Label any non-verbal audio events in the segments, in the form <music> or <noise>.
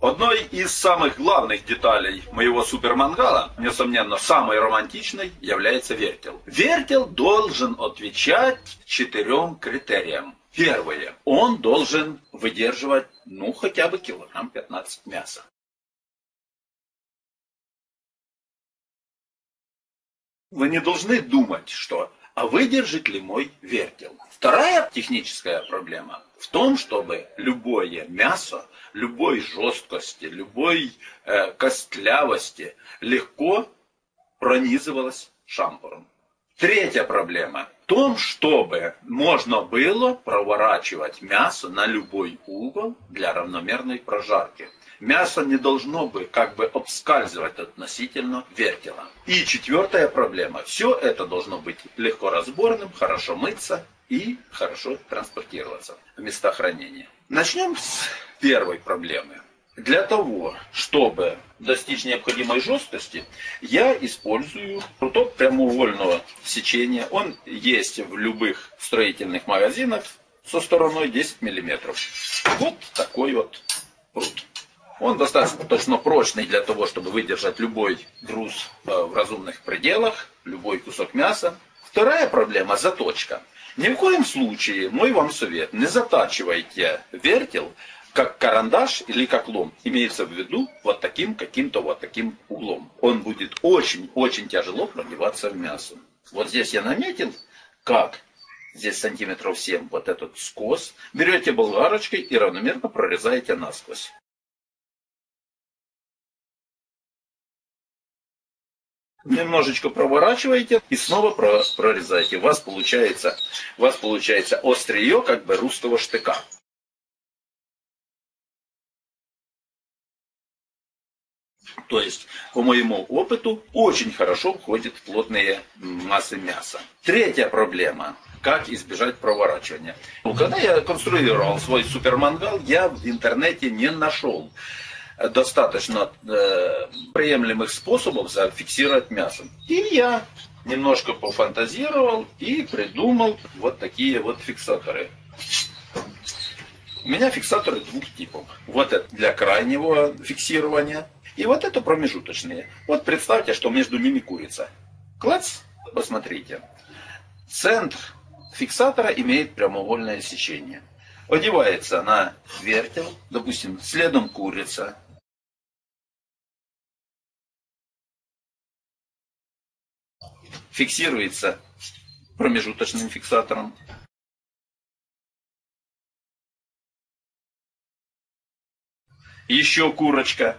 Одной из самых главных деталей моего супермангала, несомненно, самой романтичной, является вертел. Вертел должен отвечать четырем критериям. Первое. Он должен выдерживать, ну, хотя бы килограмм 15 мяса. Вы не должны думать, что а выдержит ли мой вертел? Вторая техническая проблема в том, чтобы любое мясо, любой жесткости, любой э, костлявости легко пронизывалось шампуром. Третья проблема в том, чтобы можно было проворачивать мясо на любой угол для равномерной прожарки. Мясо не должно бы как бы обскальзывать относительно вертела. И четвертая проблема. Все это должно быть легко разборным, хорошо мыться и хорошо транспортироваться в места хранения. Начнем с первой проблемы. Для того, чтобы достичь необходимой жесткости, я использую пруток прямоугольного сечения. Он есть в любых строительных магазинах со стороной 10 мм. Вот такой вот прут. Он достаточно прочный для того, чтобы выдержать любой груз э, в разумных пределах, любой кусок мяса. Вторая проблема – заточка. Ни в коем случае, мой вам совет, не затачивайте вертел как карандаш или как лом. Имеется в виду вот таким каким-то вот таким углом. Он будет очень-очень тяжело пробиваться в мясо. Вот здесь я наметил, как здесь сантиметров 7 вот этот скос. Берете болгарочкой и равномерно прорезаете насквозь. Немножечко проворачиваете и снова прорезаете. У вас получается, у вас получается острие как бы русского штыка. То есть, по моему опыту, очень хорошо входят плотные массы мяса. Третья проблема. Как избежать проворачивания. Когда я конструировал свой супермангал, я в интернете не нашел достаточно э, приемлемых способов зафиксировать мясо. И я немножко пофантазировал и придумал вот такие вот фиксаторы. У меня фиксаторы двух типов. Вот это для крайнего фиксирования. И вот это промежуточные. Вот представьте, что между ними курица. Клац, посмотрите. Центр фиксатора имеет прямоугольное сечение. Одевается на вертел, допустим, следом курица, фиксируется промежуточным фиксатором. Еще курочка.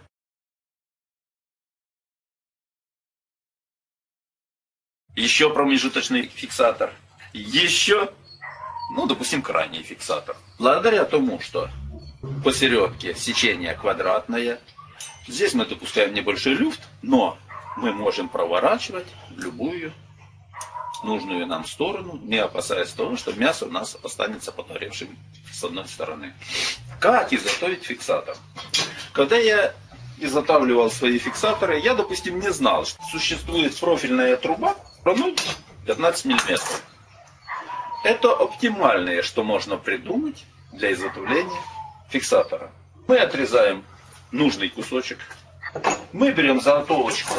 Еще промежуточный фиксатор. Еще, ну, допустим, крайний фиксатор. Благодаря тому, что посередке сечение квадратное, здесь мы допускаем небольшой люфт, но мы можем проворачивать нужную нам сторону, не опасаясь того, что мясо у нас останется подгоревшим с одной стороны. Как изготовить фиксатор? Когда я изготавливал свои фиксаторы, я, допустим, не знал, что существует профильная труба, ну, 15 мм. Это оптимальное, что можно придумать для изготовления фиксатора. Мы отрезаем нужный кусочек. Мы берем заготовочку,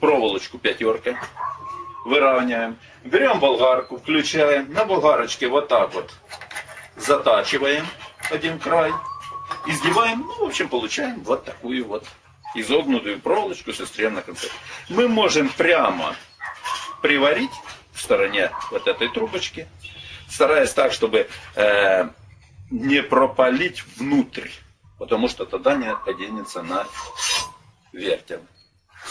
проволочку пятерка, выравниваем. Берем болгарку, включаем. На болгарочке вот так вот затачиваем один край. Издеваем, ну, в общем, получаем вот такую вот изогнутую проволочку с острием на конце. Мы можем прямо приварить в стороне вот этой трубочки, стараясь так, чтобы э, не пропалить внутрь, потому что тогда не оденется на вертел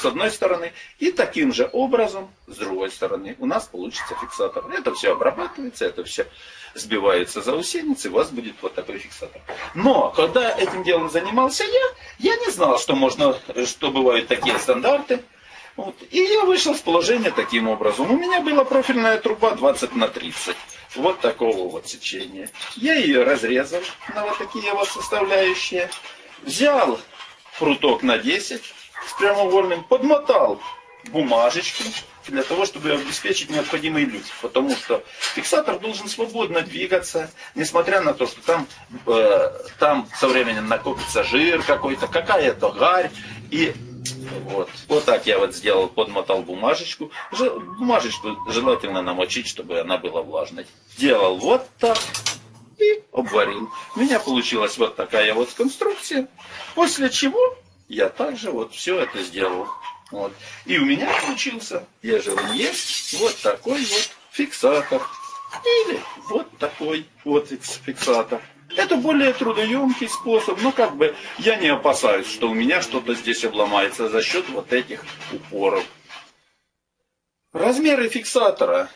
с одной стороны, и таким же образом с другой стороны у нас получится фиксатор. Это все обрабатывается, это все сбивается за усеницы, у вас будет вот такой фиксатор. Но когда этим делом занимался я, я не знал, что можно, что бывают такие стандарты. Вот. И я вышел с положения таким образом. У меня была профильная труба 20 на 30. Вот такого вот сечения. Я ее разрезал на вот такие вот составляющие. Взял фруток на 10 с прямоугольным, подмотал бумажечку для того, чтобы обеспечить необходимый люфт. Потому что фиксатор должен свободно двигаться, несмотря на то, что там, э, там со временем накопится жир какой-то, какая-то гарь. И вот. вот так я вот сделал, подмотал бумажечку. Бумажечку желательно намочить, чтобы она была влажной. Делал вот так и обварил. У меня получилась вот такая вот конструкция. После чего я также вот все это сделал. Вот. И у меня получился, ежели есть, вот такой вот фиксатор. Или вот такой вот фиксатор. Это более трудоемкий способ, но как бы я не опасаюсь, что у меня что-то здесь обломается за счет вот этих упоров. Размеры фиксатора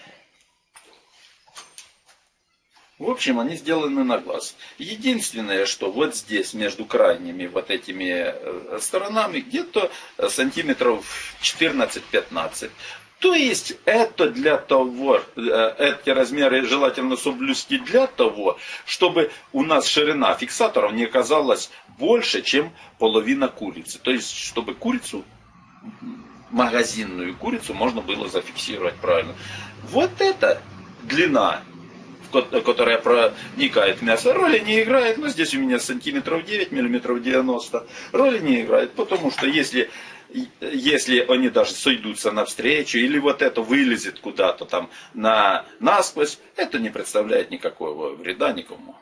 в общем, они сделаны на глаз. Единственное, что вот здесь, между крайними вот этими э, сторонами, где-то сантиметров 14-15. То есть это для того, э, эти размеры желательно соблюсти для того, чтобы у нас ширина фиксаторов не оказалась больше, чем половина курицы. То есть, чтобы курицу, магазинную курицу можно было зафиксировать правильно. Вот это длина которая проникает в мясо, роли не играет. Но здесь у меня сантиметров 9, миллиметров 90. Роли не играет, потому что если, если они даже сойдутся навстречу, или вот это вылезет куда-то там на, насквозь, это не представляет никакого вреда никому.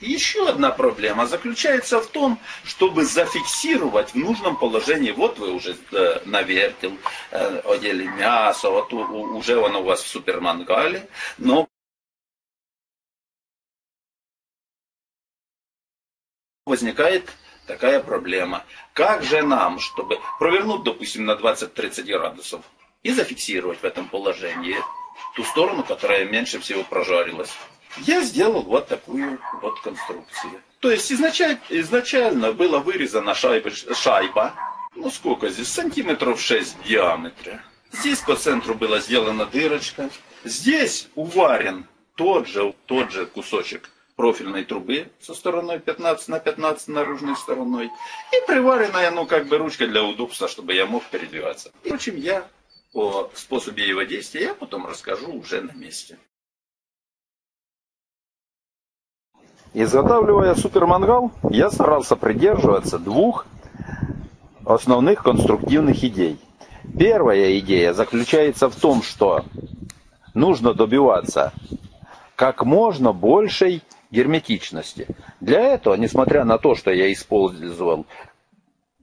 еще одна проблема заключается в том, чтобы зафиксировать в нужном положении. Вот вы уже э, на вертел э, одели мясо, вот уже оно у вас в супермангале, но возникает такая проблема. Как же нам, чтобы провернуть, допустим, на 20-30 градусов и зафиксировать в этом положении ту сторону, которая меньше всего прожарилась? Я сделал вот такую вот конструкцию. То есть изначально, изначально была вырезана шайба, шайба, ну сколько здесь, сантиметров 6 в диаметре. Здесь по центру была сделана дырочка. Здесь уварен тот же, тот же кусочек профильной трубы со стороной 15 на 15 наружной стороной и приваренная, ну, как бы ручка для удобства, чтобы я мог передвигаться. Впрочем, я о способе его действия я потом расскажу уже на месте. Изготавливая супермангал, я старался придерживаться двух основных конструктивных идей. Первая идея заключается в том, что нужно добиваться как можно большей герметичности. Для этого, несмотря на то, что я использовал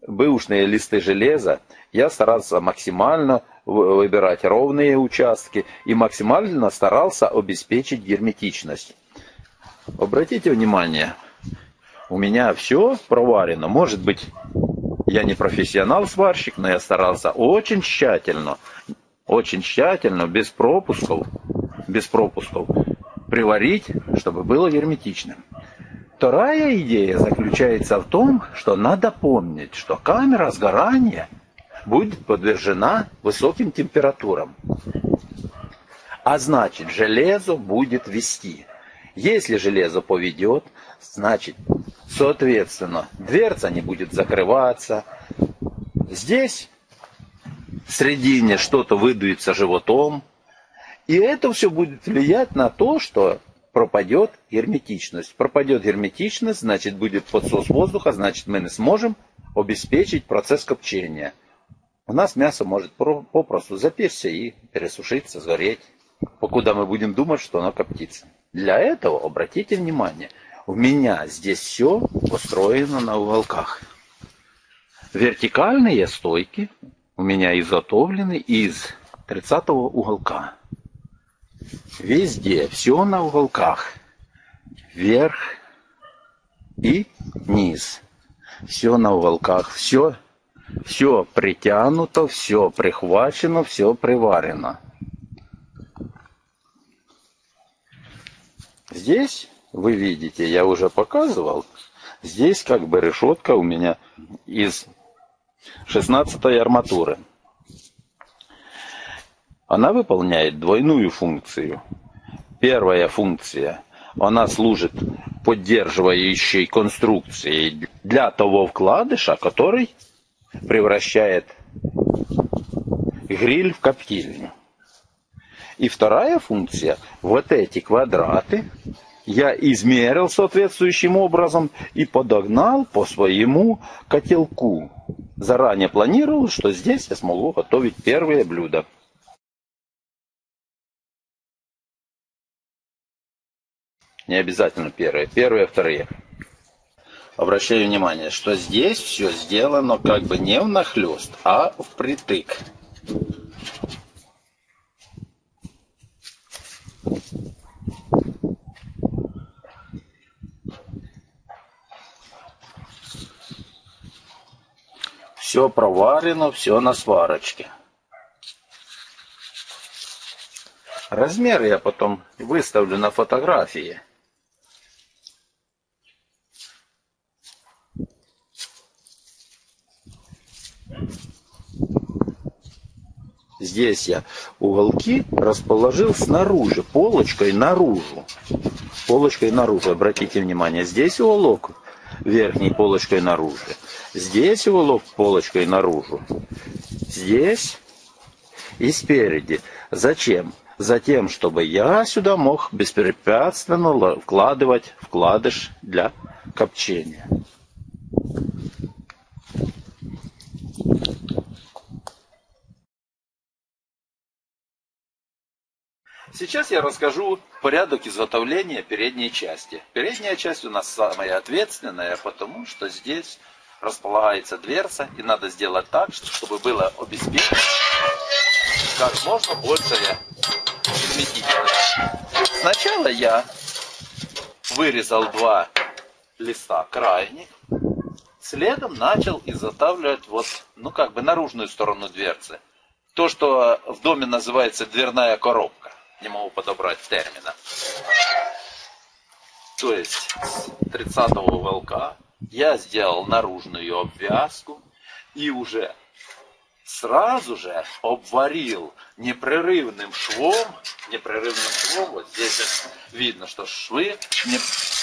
бэушные листы железа, я старался максимально выбирать ровные участки и максимально старался обеспечить герметичность. Обратите внимание, у меня все проварено. Может быть, я не профессионал-сварщик, но я старался очень тщательно, очень тщательно, без пропусков, без пропусков приварить, чтобы было герметичным. Вторая идея заключается в том, что надо помнить, что камера сгорания будет подвержена высоким температурам. А значит, железо будет вести. Если железо поведет, значит, соответственно, дверца не будет закрываться. Здесь в середине что-то выдуется животом, и это все будет влиять на то, что пропадет герметичность. Пропадет герметичность, значит будет подсос воздуха, значит мы не сможем обеспечить процесс копчения. У нас мясо может попросту запечься и пересушиться, сгореть, покуда мы будем думать, что оно коптится. Для этого обратите внимание, у меня здесь все устроено на уголках. Вертикальные стойки у меня изготовлены из 30 уголка. Везде, все на уголках. Вверх и низ. Все на уголках, все, все притянуто, все прихвачено, все приварено. Здесь, вы видите, я уже показывал, здесь как бы решетка у меня из 16 арматуры. Она выполняет двойную функцию. Первая функция, она служит поддерживающей конструкцией для того вкладыша, который превращает гриль в коптильню. И вторая функция, вот эти квадраты я измерил соответствующим образом и подогнал по своему котелку. Заранее планировал, что здесь я смогу готовить первые блюда. Не обязательно первые, первые, вторые. Обращаю внимание, что здесь все сделано как бы не внахлёст, а впритык. Все проварено, все на сварочке. Размер я потом выставлю на фотографии. Здесь я уголки расположил снаружи, полочкой наружу. Полочкой наружу, обратите внимание. Здесь уголок верхней полочкой наружу. Здесь уголок полочкой наружу. Здесь и спереди. Зачем? Затем, чтобы я сюда мог беспрепятственно вкладывать вкладыш для копчения. Сейчас я расскажу порядок изготовления передней части. Передняя часть у нас самая ответственная, потому что здесь располагается дверца, и надо сделать так, чтобы было обеспечено как можно большая герметичность. Сначала я вырезал два листа крайних, следом начал изготавливать вот, ну как бы наружную сторону дверцы. То, что в доме называется дверная коробка не могу подобрать термина. То есть с 30 волка я сделал наружную обвязку и уже сразу же обварил непрерывным швом, непрерывным швом, вот здесь видно, что швы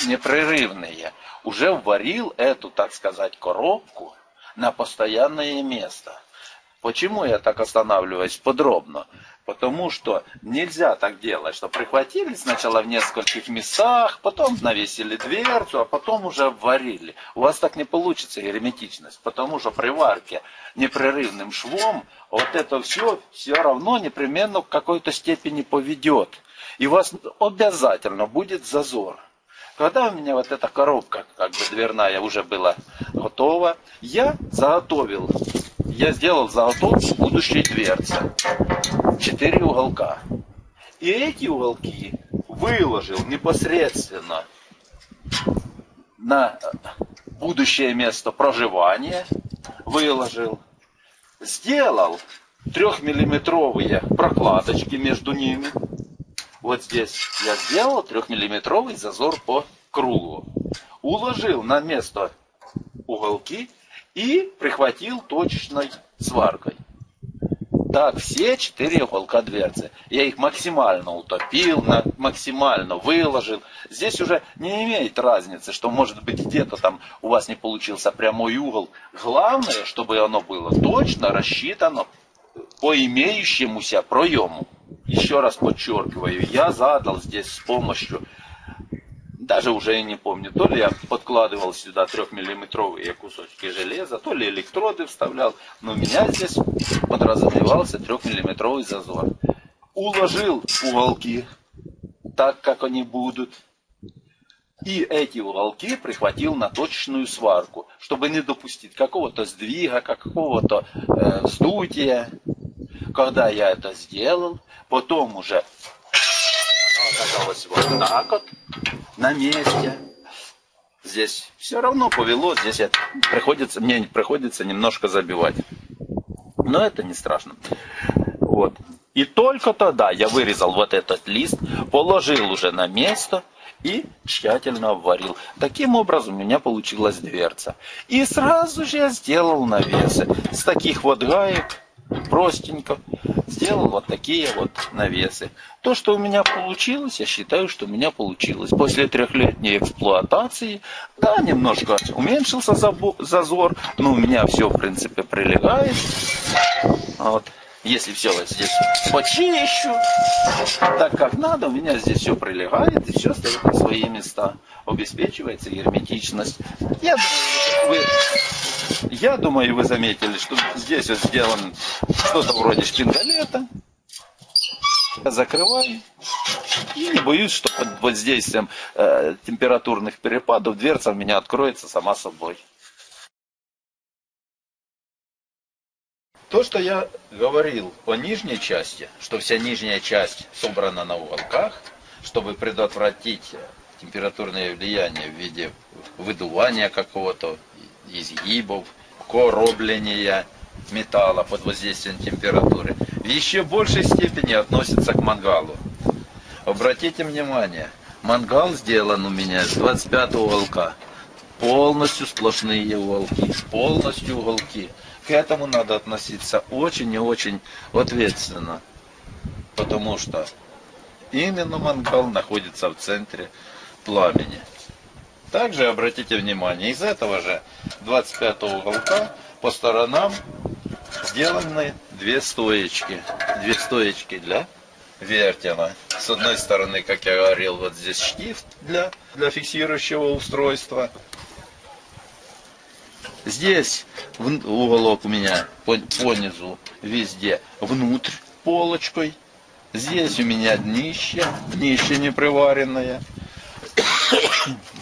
непрерывные, уже вварил эту, так сказать, коробку на постоянное место. Почему я так останавливаюсь подробно? Потому что нельзя так делать, что прихватили сначала в нескольких местах, потом навесили дверцу, а потом уже варили. У вас так не получится герметичность, потому что при варке непрерывным швом вот это все все равно непременно в какой-то степени поведет. И у вас обязательно будет зазор. Когда у меня вот эта коробка, как бы дверная, уже была готова, я заготовил я сделал заготовку будущей дверцы. Четыре уголка. И эти уголки выложил непосредственно на будущее место проживания, выложил, сделал трехмиллиметровые прокладочки между ними. Вот здесь я сделал трехмиллиметровый зазор по кругу. Уложил на место уголки и прихватил точечной сваркой. Так, все четыре уголка дверцы. Я их максимально утопил, максимально выложил. Здесь уже не имеет разницы, что может быть где-то там у вас не получился прямой угол. Главное, чтобы оно было точно рассчитано по имеющемуся проему. Еще раз подчеркиваю, я задал здесь с помощью даже уже не помню, то ли я подкладывал сюда трехмиллиметровые кусочки железа, то ли электроды вставлял, но у меня здесь подразумевался трехмиллиметровый зазор. Уложил уголки так, как они будут, и эти уголки прихватил на точечную сварку, чтобы не допустить какого-то сдвига, какого-то э, вздутия. Когда я это сделал, потом уже оказалось вот так вот, на месте. Здесь все равно повело, здесь я, приходится, мне приходится немножко забивать. Но это не страшно. Вот. И только тогда я вырезал вот этот лист, положил уже на место и тщательно обварил. Таким образом у меня получилась дверца. И сразу же я сделал навесы. С таких вот гаек простенько сделал вот такие вот навесы. То, что у меня получилось, я считаю, что у меня получилось. После трехлетней эксплуатации, да, немножко уменьшился зазор, но у меня все, в принципе, прилегает. Вот. Если все вот здесь почищу, так как надо, у меня здесь все прилегает и все стоит на свои места. Обеспечивается герметичность. Я думаю, вы, я думаю, вы заметили, что здесь вот сделан что-то вроде шпингалета. Я закрываю. И не боюсь, что под воздействием э, температурных перепадов дверца у меня откроется сама собой. То, что я говорил о нижней части, что вся нижняя часть собрана на уголках, чтобы предотвратить температурное влияние в виде выдувания какого-то, изгибов, коробления металла под воздействием температуры, в еще большей степени относится к мангалу. Обратите внимание, мангал сделан у меня с 25 уголка. Полностью сплошные уголки, полностью уголки к этому надо относиться очень и очень ответственно. Потому что именно мангал находится в центре пламени. Также обратите внимание, из этого же 25 уголка по сторонам сделаны две стоечки. Две стоечки для вертела. С одной стороны, как я говорил, вот здесь штифт для, для фиксирующего устройства. Здесь уголок у меня по, по низу везде внутрь полочкой. Здесь у меня днище, днище неприваренное,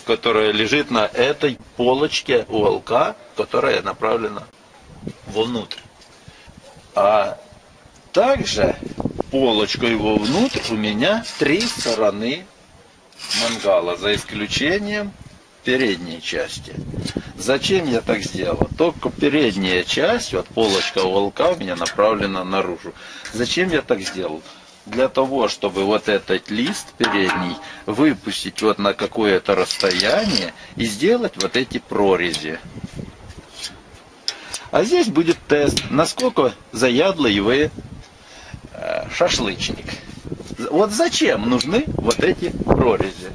которое лежит на этой полочке уголка, которая направлена вовнутрь. А также полочкой вовнутрь у меня три стороны мангала, за исключением передней части. Зачем я так сделал? Только передняя часть, вот полочка волка у меня направлена наружу. Зачем я так сделал? Для того, чтобы вот этот лист передний выпустить вот на какое-то расстояние и сделать вот эти прорези. А здесь будет тест, насколько заядлый вы э, шашлычник. Вот зачем нужны вот эти прорези?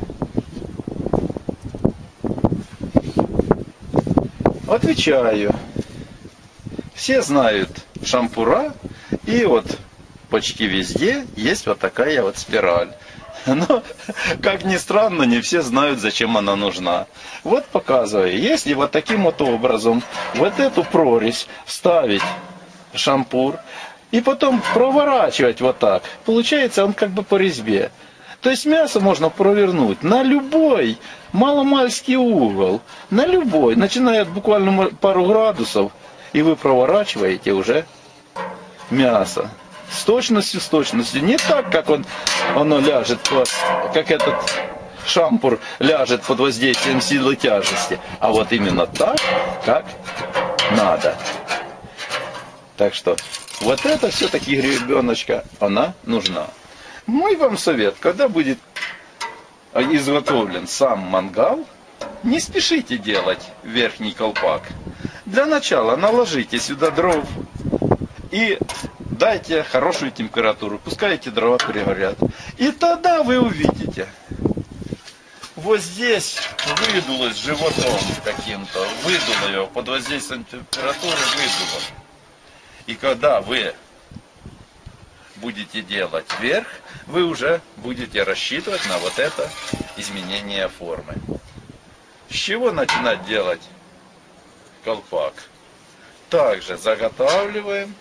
Отвечаю. Все знают шампура, и вот почти везде есть вот такая вот спираль. <laughs> Но, как ни странно, не все знают, зачем она нужна. Вот показываю. Если вот таким вот образом вот эту прорезь вставить шампур, и потом проворачивать вот так, получается он как бы по резьбе. То есть мясо можно провернуть на любой маломальский угол, на любой, начиная от буквально пару градусов, и вы проворачиваете уже мясо. С точностью, с точностью. Не так, как он, оно ляжет, как этот шампур ляжет под воздействием силы тяжести, а вот именно так, как надо. Так что вот это все-таки гребеночка, она нужна. Мой вам совет, когда будет изготовлен сам мангал, не спешите делать верхний колпак. Для начала наложите сюда дров и дайте хорошую температуру, пускай эти дрова перегорят. И тогда вы увидите, вот здесь выдулось животом каким-то, выдуло его под воздействием температуры, выдуло. И когда вы будете делать вверх, вы уже будете рассчитывать на вот это изменение формы. С чего начинать делать колпак? Также заготавливаем,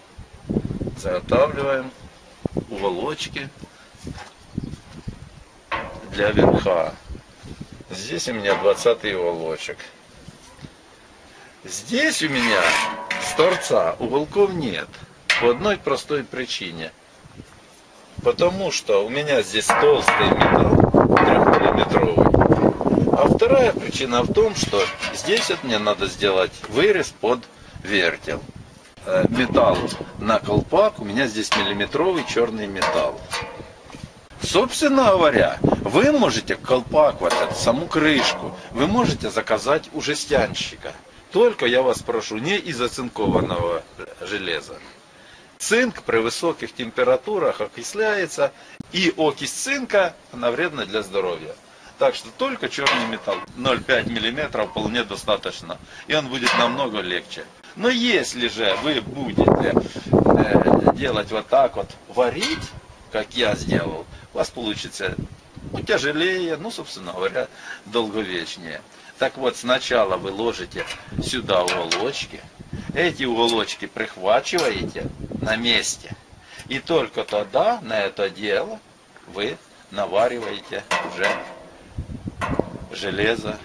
заготавливаем уголочки для верха. Здесь у меня 20 уголочек. Здесь у меня с торца уголков нет. По одной простой причине – Потому что у меня здесь толстый металл, трехмиллиметровый. А вторая причина в том, что здесь вот мне надо сделать вырез под вертел. Э, металл на колпак, у меня здесь миллиметровый черный металл. Собственно говоря, вы можете колпак, вот эту саму крышку, вы можете заказать у жестянщика. Только я вас прошу, не из оцинкованного железа. Цинк при высоких температурах окисляется, и окись цинка, она вредна для здоровья. Так что только черный металл 0,5 мм вполне достаточно. И он будет намного легче. Но если же вы будете э, делать вот так вот, варить, как я сделал, у вас получится ну, тяжелее, ну, собственно говоря, долговечнее. Так вот, сначала вы ложите сюда уголочки, эти уголочки прихвачиваете на месте, и только тогда на это дело вы навариваете уже железо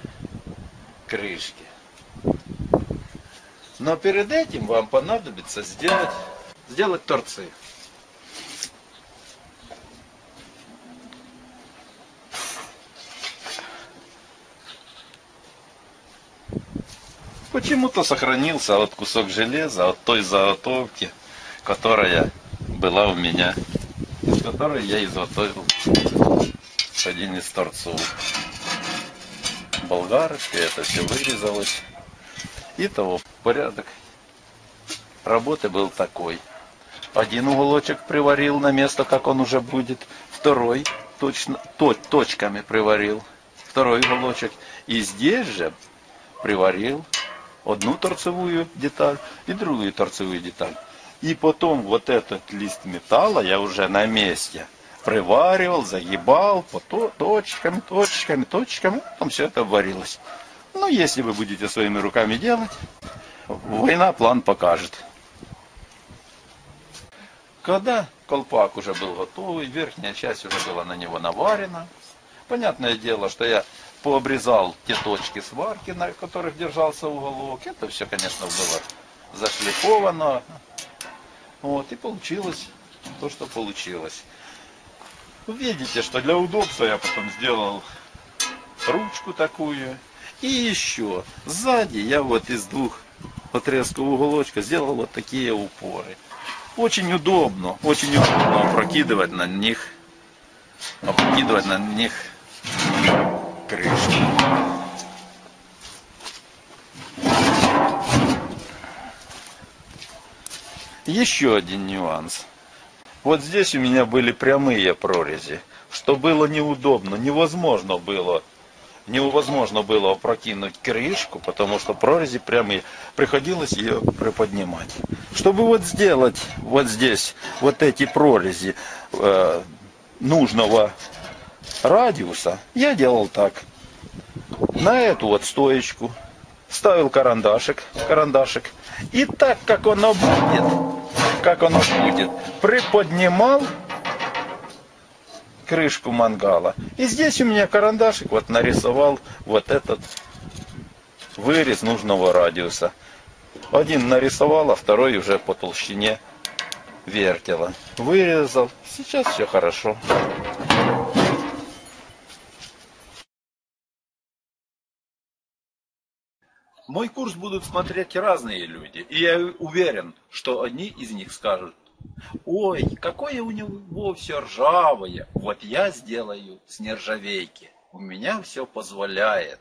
крышки. Но перед этим вам понадобится сделать, сделать торцы. Почему-то сохранился вот кусок железа от той заготовки, которая была у меня, из которой я изготовил один из торцов. Болгарочкой это все вырезалось. И того порядок работы был такой. Один уголочек приварил на место, как он уже будет. Второй точно, то, точками приварил. Второй уголочек. И здесь же приварил одну торцевую деталь и другую торцевую деталь. И потом вот этот лист металла я уже на месте приваривал, загибал по то, точками, точками, точками, потом все это варилось. Но если вы будете своими руками делать, война план покажет. Когда колпак уже был готовый, верхняя часть уже была на него наварена, понятное дело, что я пообрезал те точки сварки, на которых держался уголок. Это все, конечно, было зашлифовано. Вот, и получилось то, что получилось. Видите, что для удобства я потом сделал ручку такую. И еще сзади я вот из двух отрезков уголочка сделал вот такие упоры. Очень удобно, очень удобно опрокидывать на них, опрокидывать на них крышки. Еще один нюанс. Вот здесь у меня были прямые прорези, что было неудобно, невозможно было невозможно было опрокинуть крышку, потому что прорези прямые. Приходилось ее приподнимать. Чтобы вот сделать вот здесь вот эти прорези э, нужного радиуса я делал так. На эту вот стоечку ставил карандашик, карандашик. И так, как оно будет, как оно будет, приподнимал крышку мангала. И здесь у меня карандашик вот нарисовал вот этот вырез нужного радиуса. Один нарисовал, а второй уже по толщине вертела. Вырезал. Сейчас все хорошо. Мой курс будут смотреть разные люди. И я уверен, что одни из них скажут, ой, какое у него все ржавое, вот я сделаю с нержавейки. У меня все позволяет.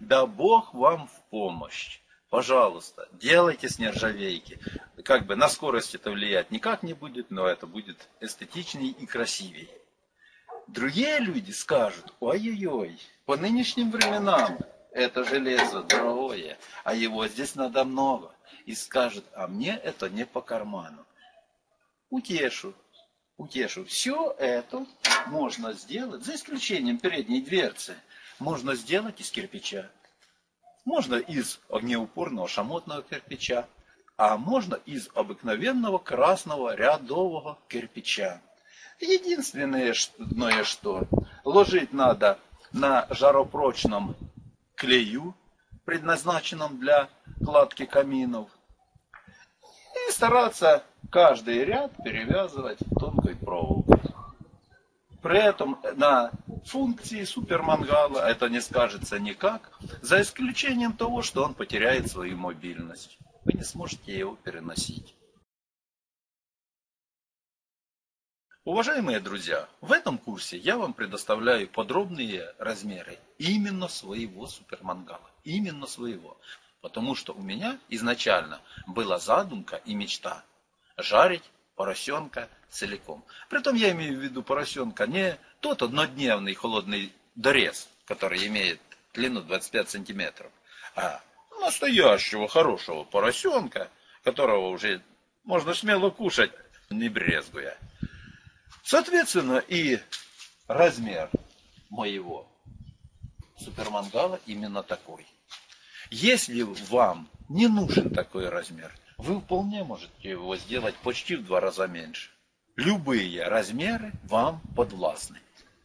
Да Бог вам в помощь. Пожалуйста, делайте с нержавейки. Как бы на скорость это влиять никак не будет, но это будет эстетичнее и красивее. Другие люди скажут, ой-ой-ой, по нынешним временам это железо дорогое, а его здесь надо много. И скажет, а мне это не по карману. Утешу, утешу. Все это можно сделать, за исключением передней дверцы, можно сделать из кирпича. Можно из огнеупорного шамотного кирпича, а можно из обыкновенного красного рядового кирпича. Единственное, что ложить надо на жаропрочном клею, предназначенном для кладки каминов. И стараться каждый ряд перевязывать тонкой проволокой. При этом на функции супермангала это не скажется никак, за исключением того, что он потеряет свою мобильность. Вы не сможете его переносить. Уважаемые друзья, в этом курсе я вам предоставляю подробные размеры именно своего супермангала. Именно своего. Потому что у меня изначально была задумка и мечта жарить поросенка целиком. Притом я имею в виду поросенка не тот однодневный холодный дорез, который имеет длину 25 сантиметров, а настоящего хорошего поросенка, которого уже можно смело кушать, не брезгуя. Соответственно, и размер моего супермангала именно такой. Если вам не нужен такой размер, вы вполне можете его сделать почти в два раза меньше. Любые размеры вам подвластны.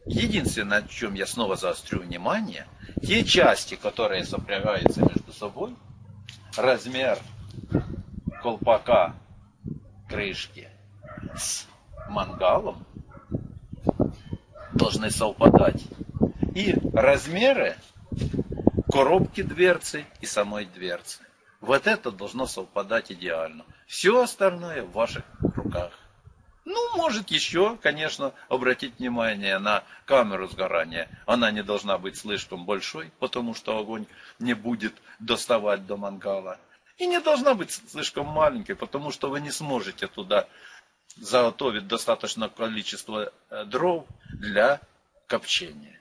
Единственное, на чем я снова заострю внимание, те части, которые сопрягаются между собой, размер колпака крышки с мангалом должны совпадать. И размеры коробки дверцы и самой дверцы. Вот это должно совпадать идеально. Все остальное в ваших руках. Ну, может еще, конечно, обратить внимание на камеру сгорания. Она не должна быть слишком большой, потому что огонь не будет доставать до мангала. И не должна быть слишком маленькой, потому что вы не сможете туда заготовить достаточное количество э, дров для копчения.